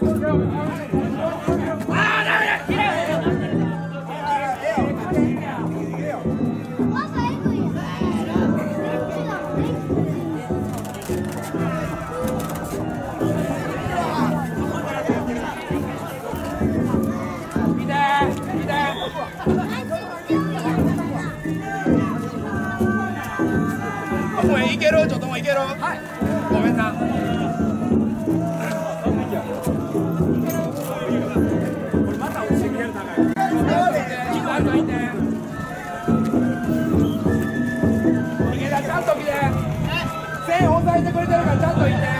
いけるちょっともういけるはいくれてるからちゃんといて。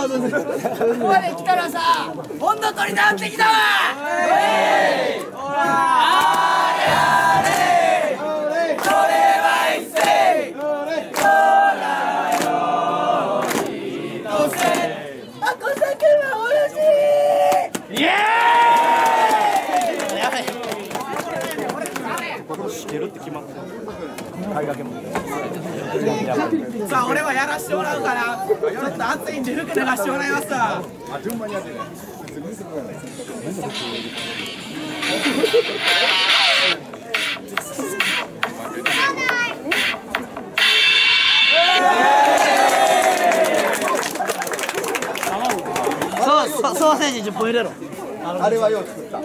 ここまで来たらさ本土取り直ってきたわあこさくんはおろしイエさあ俺はやらしてもらうからちょっと暑いんで服脱がしてもらいますわ。そうそうソーセージ10本入れろ。あれはよう作った。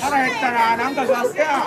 腹減ったななんか出してや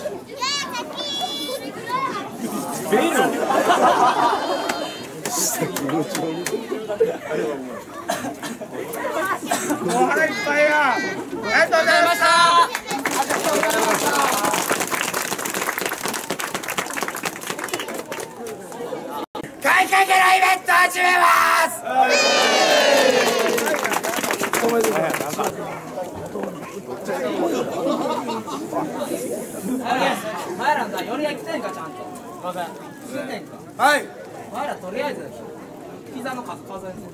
お腹いっぱいや。ありがとうございました。ありがとうございました。開会系のイベント始めますはい。お前らとりあえず。の数数えるの。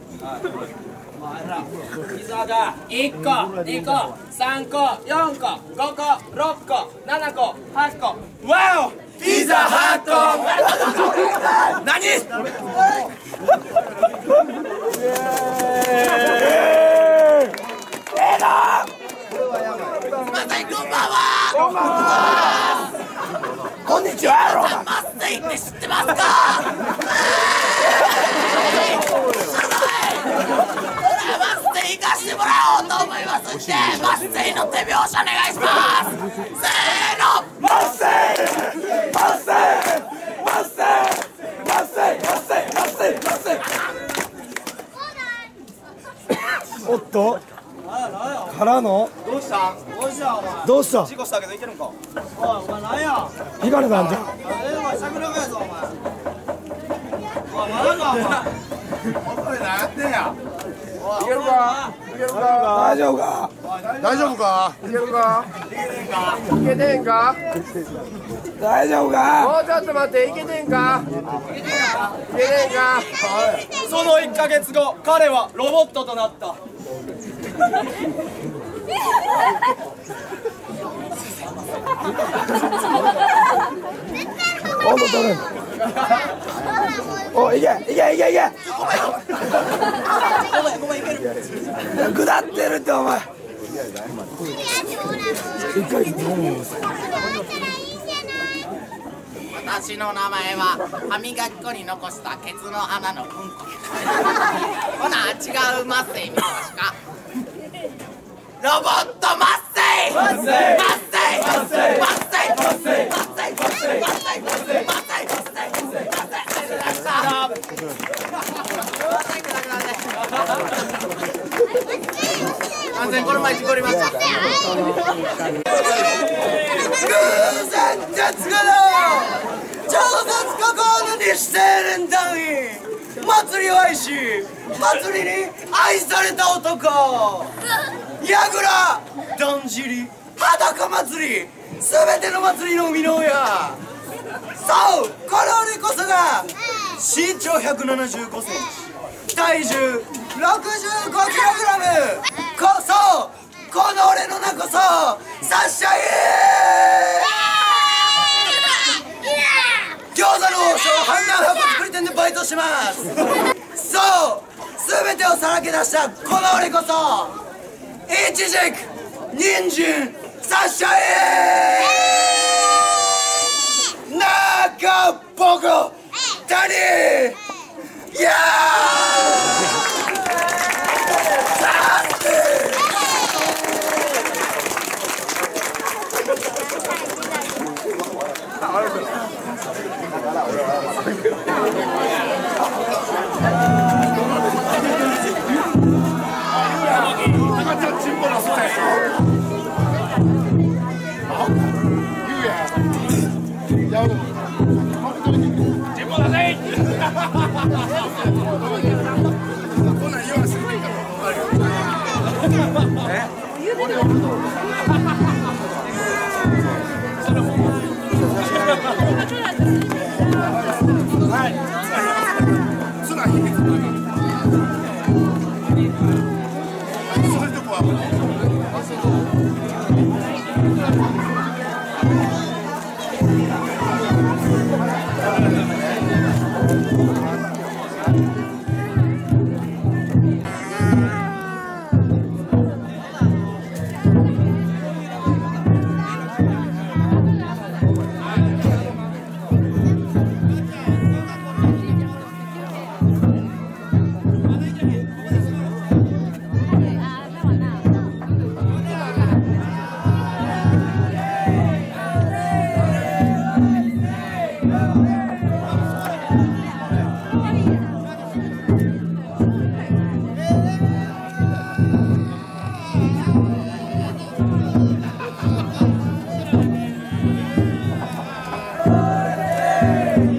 が1個、2個、3個、4個、5個、6個、7個、8個。わおピザハート何こんにちは。マステイって知ってますか。いますの手拍子お願いしますせーのおっとからのどうしたどうしたお前どうした事故したけどいけるんかおいお前なんやいかれたんじゃえお前やぞお前おなんだお前おなんでやいけるか大丈夫か？大丈夫か？大丈夫か？いけてんか？大丈夫か？もうちょっと待っていけてんか？いけてんか？その一か月後彼はロボットとなった。おっと取おいけいけいけいけ。下ってるってお前。私の名前は歯磨き粉に残したケツの穴のうんこ。ほな違うマッセイ見ますか。ロボットマッセイマッセイマッセイマッセイ。完全この前事故りました偶然ですから超絶ここのにしてるんだい祭りを愛し祭りに愛された男やぐらだんじり裸祭り全ての祭りの生みの親そうこの俺こそが身長175センチ体重65キログラムこそこの俺の名こそサッシャイ餃子の王将ハンガー箱作り店でバイトしますそう全てをさらけ出したこの俺こそイチジク人参サッシャイ中ボコ谷いや进え Hey!